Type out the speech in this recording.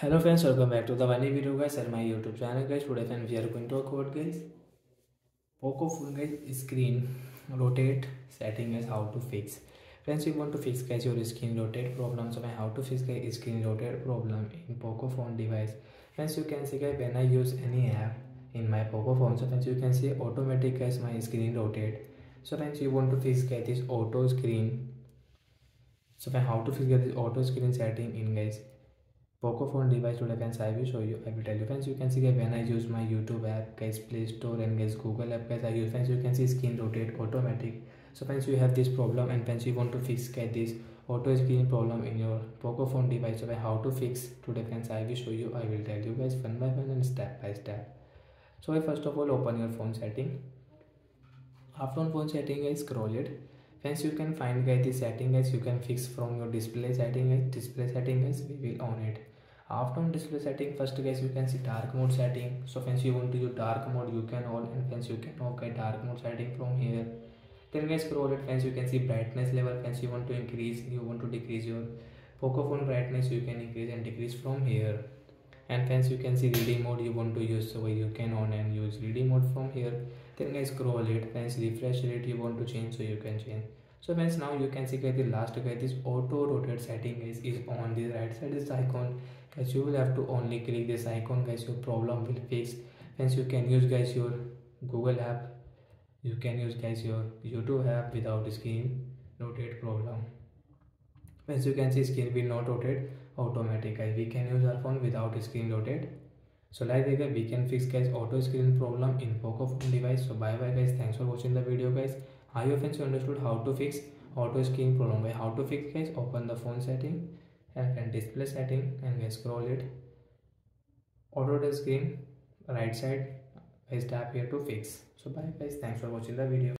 hello friends welcome back to the funny video guys at my youtube channel guys. Today friends we are going to talk about guys poco phone guys screen rotate setting is how to fix. Friends you want to fix guys your screen rotate problem so how to fix guys screen rotate problem in poco phone device. Friends you can see guys when i use any app in my poco phone so friends you can see automatic guys my screen rotate. So friends you want to fix guys this auto screen. So how to fix guys this auto screen setting in guys Poco phone device today friends. I will show you I will tell you friends. You can see that when I use my YouTube app guys Play Store and guys Google app guys I use friends. You can see screen rotate automatic. So friends you have this problem and friends you want to fix get this auto screen problem in your Poco phone device. So how to fix today friends? I will show you I will tell you guys one by one and step by step. So first of all open your phone setting. After on phone setting guys scroll it friends you can find guys the setting guys you can fix from your display setting guys display setting guys we will on it. After on display setting first guys you can see dark mode setting. So friends you want to use dark mode you can on and friends you can okay dark mode setting from here. Then guys scroll it friends you can see brightness level friends you want to increase you want to decrease your poco phone brightness you can increase and decrease from here and friends you can see reading mode you want to use so you can on and use reading mode from here. Then guys scroll it friends refresh rate you want to change so you can change. So friends now you can see guys the last guys this auto rotate setting guys is on the right side this icon. Guys you will have to only click this icon guys your problem will fix. Friends you can use guys your google app. You can use guys your youtube app without screen rotate problem as you can see screen will not rotate automatic guys we can use our phone without screen rotate. So like that we can fix guys auto screen problem in poco phone device. So bye bye guys. Thanks for watching the video guys. I hope you understood how to fix auto screen problem? By how to fix guys open the phone setting and display setting and guys scroll it. Auto screen right side guys tap here to fix. So bye guys. Thanks for watching the video